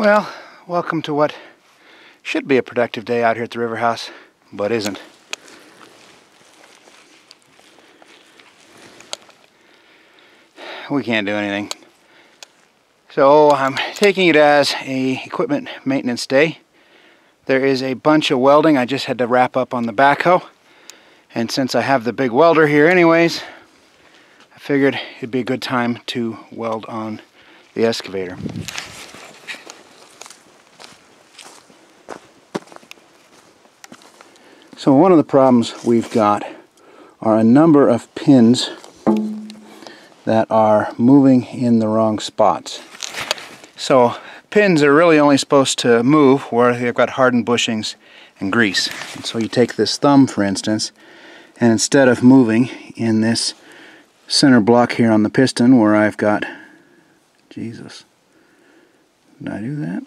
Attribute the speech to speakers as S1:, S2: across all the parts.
S1: Well, welcome to what should be a productive day out here at the river house, but isn't. We can't do anything. So I'm taking it as a equipment maintenance day. There is a bunch of welding I just had to wrap up on the backhoe. And since I have the big welder here anyways, I figured it'd be a good time to weld on the excavator. So one of the problems we've got are a number of pins that are moving in the wrong spots. So pins are really only supposed to move where they've got hardened bushings and grease. And so you take this thumb for instance and instead of moving in this center block here on the piston where I've got Jesus did I do that?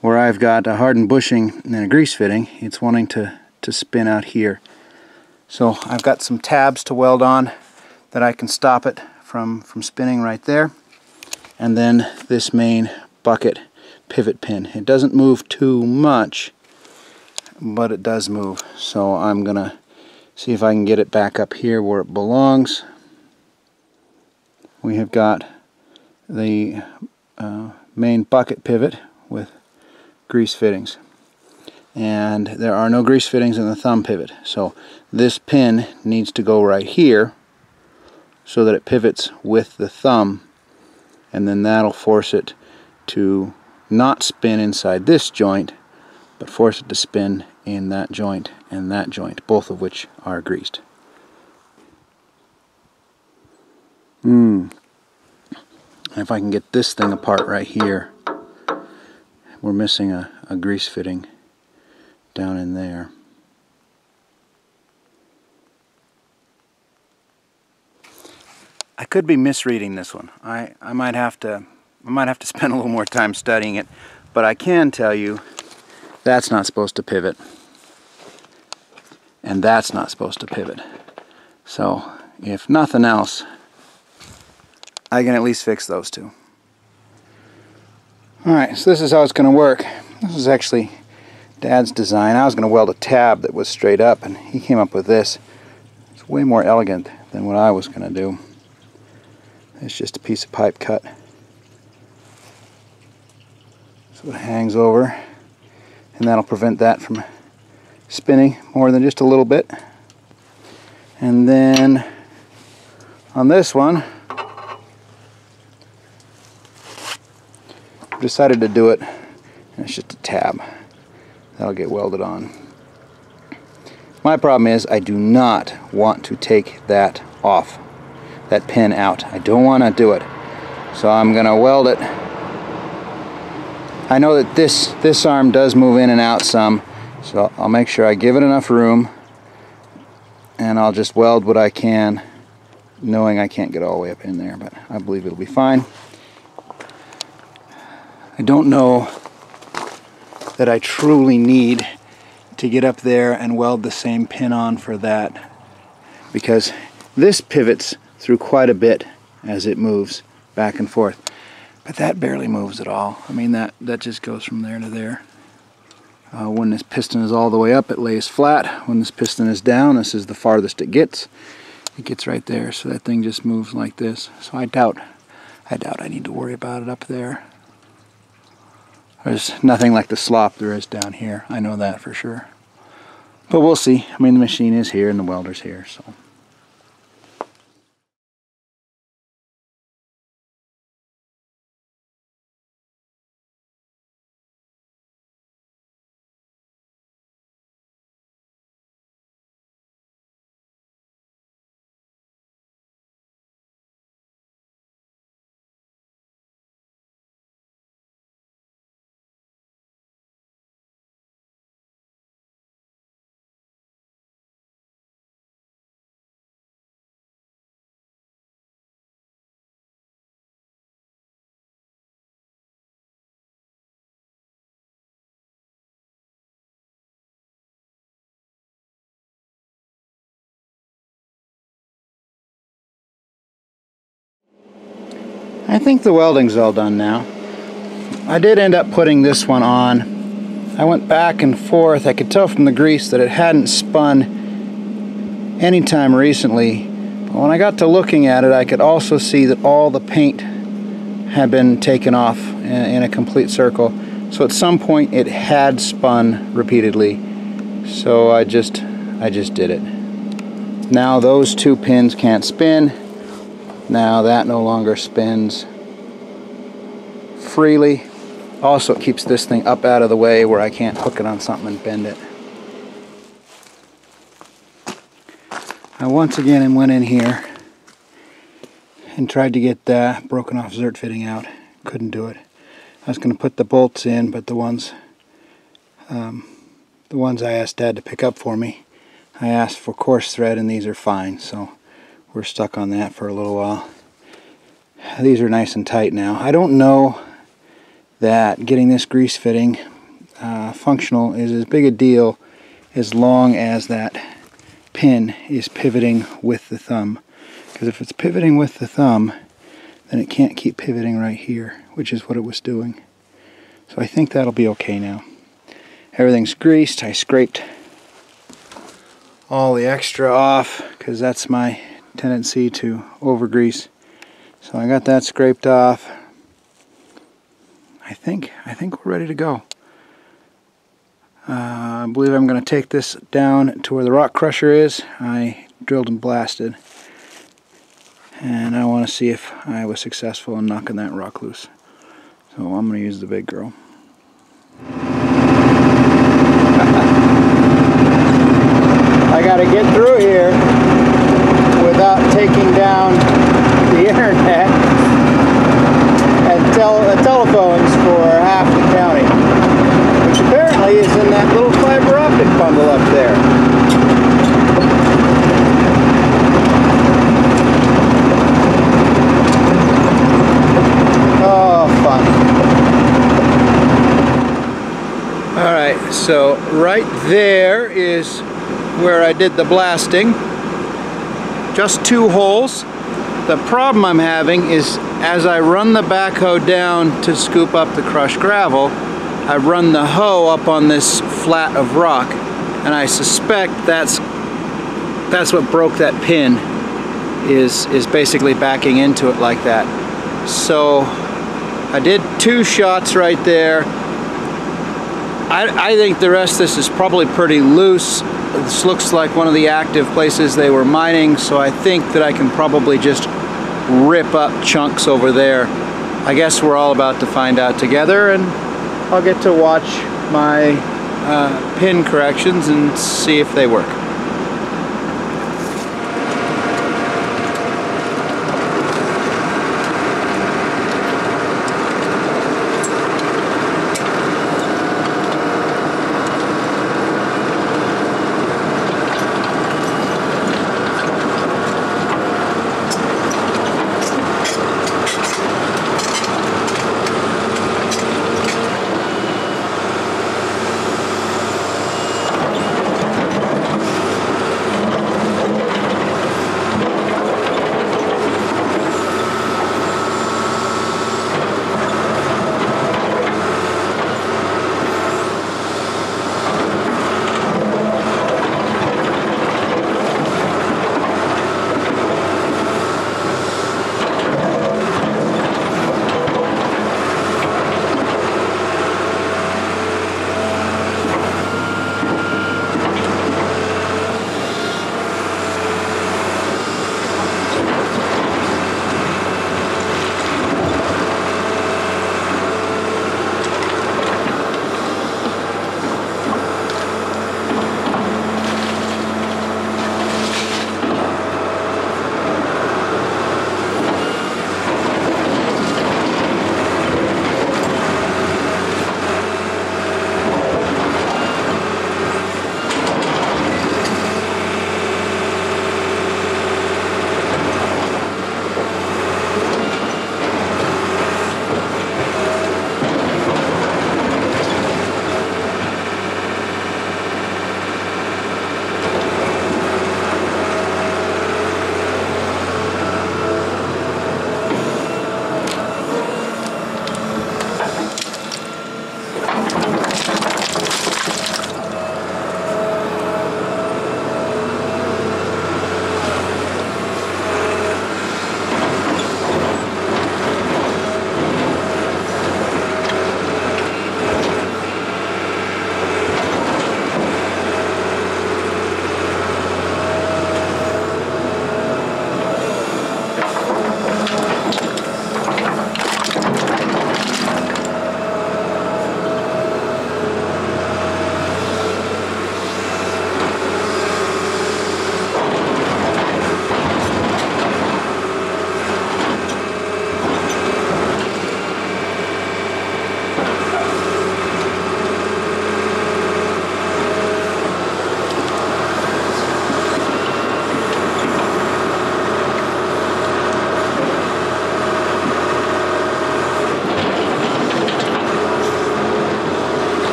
S1: Where I've got a hardened bushing and a grease fitting, it's wanting to, to spin out here. So I've got some tabs to weld on that I can stop it from, from spinning right there. And then this main bucket pivot pin. It doesn't move too much, but it does move. So I'm going to see if I can get it back up here where it belongs. We have got the uh, main bucket pivot with grease fittings. And there are no grease fittings in the thumb pivot. So this pin needs to go right here so that it pivots with the thumb and then that'll force it to not spin inside this joint but force it to spin in that joint and that joint, both of which are greased. Hmm. If I can get this thing apart right here, we're missing a, a grease fitting down in there. I could be misreading this one. I, I might have to I might have to spend a little more time studying it, but I can tell you that's not supposed to pivot. And that's not supposed to pivot. So, if nothing else, I can at least fix those two. Alright, so this is how it's going to work. This is actually Dad's design. I was going to weld a tab that was straight up, and he came up with this. It's way more elegant than what I was going to do. It's just a piece of pipe cut. So it hangs over, and that'll prevent that from spinning more than just a little bit. And then on this one, decided to do it and it's just a tab that'll get welded on. My problem is I do not want to take that off that pin out. I don't want to do it. So I'm gonna weld it. I know that this this arm does move in and out some so I'll make sure I give it enough room and I'll just weld what I can knowing I can't get all the way up in there but I believe it'll be fine I don't know that I truly need to get up there and weld the same pin on for that because this pivots through quite a bit as it moves back and forth. But that barely moves at all. I mean that that just goes from there to there. Uh, when this piston is all the way up it lays flat. When this piston is down this is the farthest it gets. It gets right there so that thing just moves like this. So I doubt I doubt I need to worry about it up there there's nothing like the slop there is down here. I know that for sure. But we'll see. I mean, the machine is here and the welder's here, so. I think the welding's all done now. I did end up putting this one on. I went back and forth. I could tell from the grease that it hadn't spun anytime recently. But when I got to looking at it, I could also see that all the paint had been taken off in a complete circle. So at some point it had spun repeatedly. So I just I just did it. Now those two pins can't spin. Now that no longer spins freely. Also it keeps this thing up out of the way where I can't hook it on something and bend it. I once again went in here and tried to get the broken off zert fitting out. Couldn't do it. I was going to put the bolts in, but the ones um, the ones I asked Dad to pick up for me, I asked for coarse thread and these are fine, so we're stuck on that for a little while. These are nice and tight now. I don't know that getting this grease fitting uh, functional is as big a deal as long as that pin is pivoting with the thumb. Because if it's pivoting with the thumb, then it can't keep pivoting right here, which is what it was doing. So I think that'll be okay now. Everything's greased. I scraped all the extra off because that's my tendency to overgrease. So I got that scraped off. I think I think we're ready to go. Uh, I believe I'm going to take this down to where the rock crusher is. I drilled and blasted and I want to see if I was successful in knocking that rock loose. So I'm going to use the big girl. I got to get through here without taking down the internet and tel uh, telephones for half the county, which apparently is in that little fiber optic bundle up there. Oh so right there is where I did the blasting. Just two holes. The problem I'm having is as I run the backhoe down to scoop up the crushed gravel, I run the hoe up on this flat of rock and I suspect that's that's what broke that pin is is basically backing into it like that. So I did two shots right there I, I, think the rest of this is probably pretty loose. This looks like one of the active places they were mining, so I think that I can probably just rip up chunks over there. I guess we're all about to find out together, and I'll get to watch my uh, pin corrections and see if they work.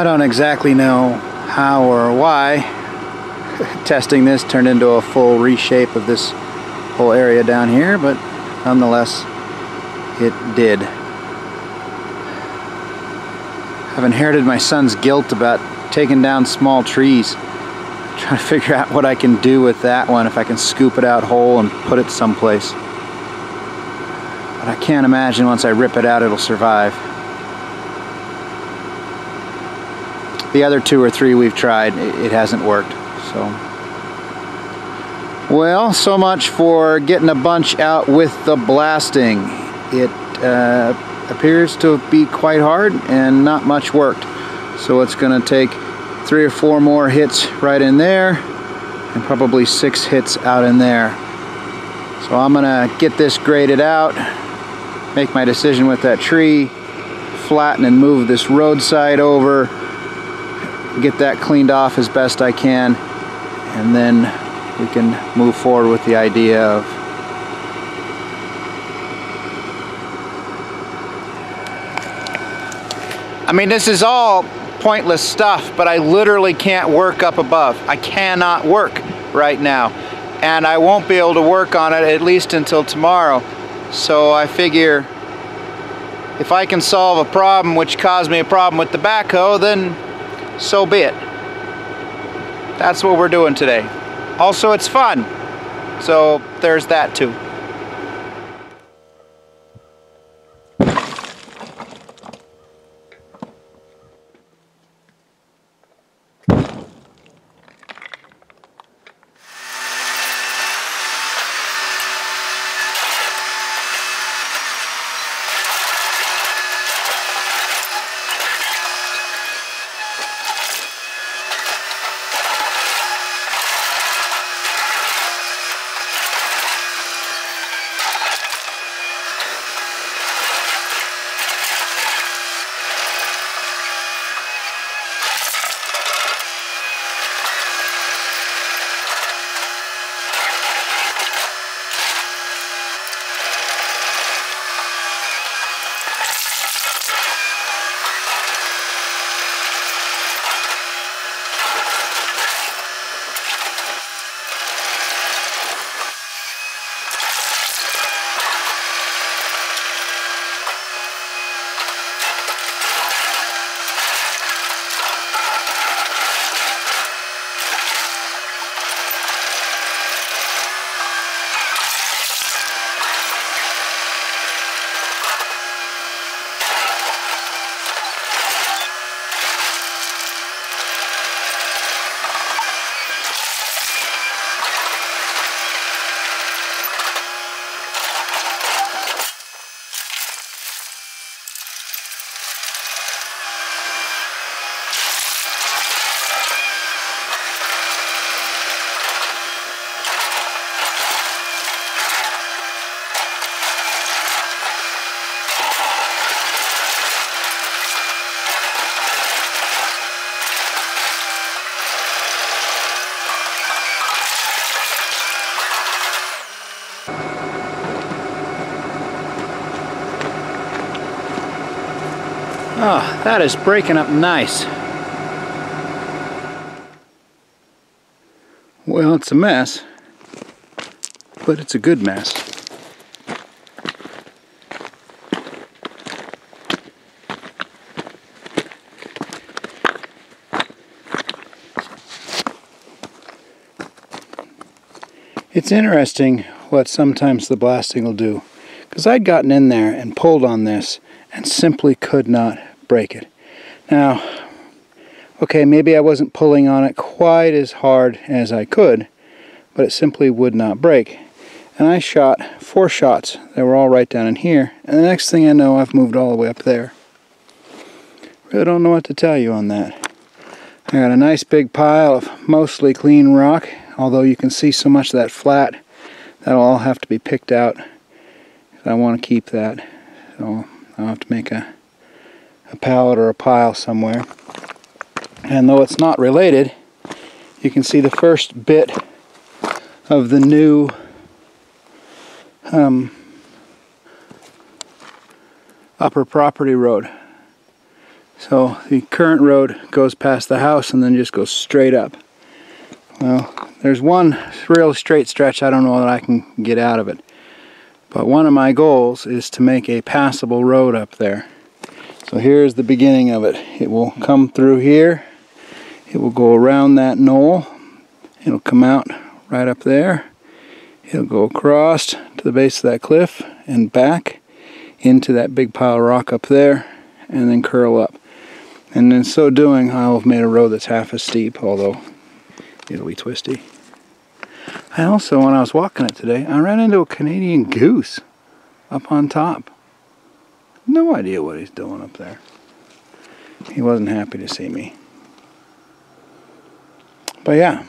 S1: I don't exactly know how or why testing this turned into a full reshape of this whole area down here, but nonetheless, it did. I've inherited my son's guilt about taking down small trees. trying to figure out what I can do with that one, if I can scoop it out whole and put it someplace. But I can't imagine once I rip it out it'll survive. The other two or three we've tried, it hasn't worked. So, well, so much for getting a bunch out with the blasting. It uh, appears to be quite hard and not much worked. So it's going to take three or four more hits right in there and probably six hits out in there. So I'm going to get this graded out, make my decision with that tree, flatten and move this roadside over, get that cleaned off as best I can, and then we can move forward with the idea of I mean this is all pointless stuff but I literally can't work up above. I cannot work right now and I won't be able to work on it at least until tomorrow. So I figure if I can solve a problem which caused me a problem with the backhoe then so be it. That's what we're doing today. Also, it's fun. So there's that too. That is breaking up nice. Well, it's a mess, but it's a good mess. It's interesting what sometimes the blasting will do. Because I'd gotten in there and pulled on this and simply could not break it. Now, okay, maybe I wasn't pulling on it quite as hard as I could, but it simply would not break. And I shot four shots. They were all right down in here. And the next thing I know, I've moved all the way up there. Really don't know what to tell you on that. I got a nice big pile of mostly clean rock, although you can see so much of that flat. That'll all have to be picked out. I want to keep that. So I'll have to make a a pallet or a pile somewhere. And though it's not related, you can see the first bit of the new um, upper property road. So the current road goes past the house and then just goes straight up. Well, there's one real straight stretch I don't know that I can get out of it. But one of my goals is to make a passable road up there. So here's the beginning of it. It will come through here. It will go around that knoll. It'll come out right up there. It'll go across to the base of that cliff and back into that big pile of rock up there and then curl up. And in so doing, I'll have made a road that's half as steep, although it'll be twisty. I also, when I was walking it today, I ran into a Canadian goose up on top. No idea what he's doing up there. He wasn't happy to see me. But yeah,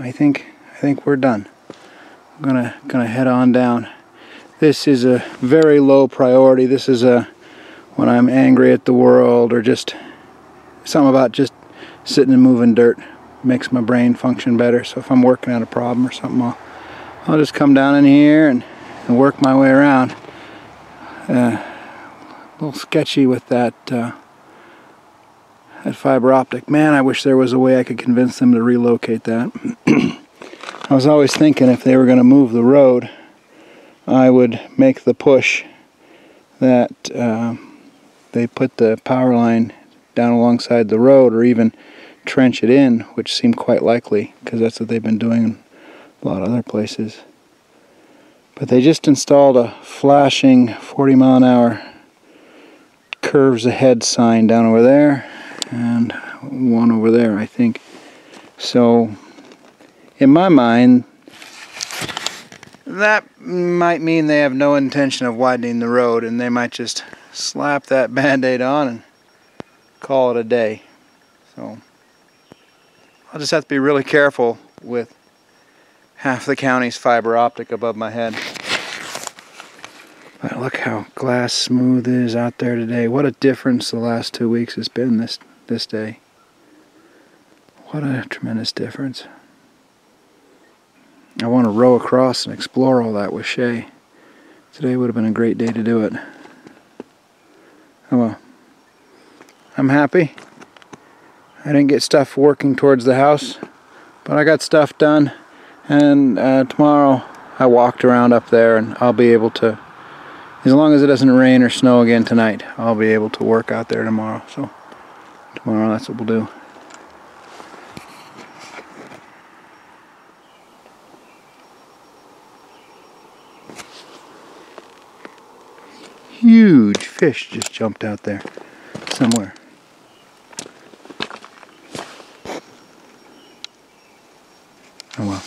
S1: I think I think we're done. I'm gonna gonna head on down. This is a very low priority. This is a when I'm angry at the world or just something about just sitting and moving dirt makes my brain function better. So if I'm working on a problem or something, I'll, I'll just come down in here and, and work my way around. Uh, a little sketchy with that uh, that fiber optic. Man, I wish there was a way I could convince them to relocate that. I was always thinking if they were going to move the road, I would make the push that uh, they put the power line down alongside the road or even trench it in, which seemed quite likely because that's what they've been doing in a lot of other places. But they just installed a flashing 40 mile an hour curves ahead sign down over there and one over there, I think. So, in my mind, that might mean they have no intention of widening the road and they might just slap that band-aid on and call it a day. So I'll just have to be really careful with half the county's fiber optic above my head. But look how glass smooth is out there today. What a difference the last two weeks has been this this day. What a tremendous difference. I want to row across and explore all that with Shay. Today would have been a great day to do it. Oh well. I'm happy. I didn't get stuff working towards the house, but I got stuff done. And uh, tomorrow I walked around up there and I'll be able to, as long as it doesn't rain or snow again tonight, I'll be able to work out there tomorrow. So tomorrow that's what we'll do. Huge fish just jumped out there somewhere. Oh well.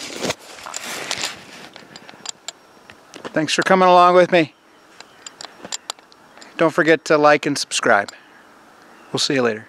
S1: Thanks for coming along with me. Don't forget to like and subscribe. We'll see you later.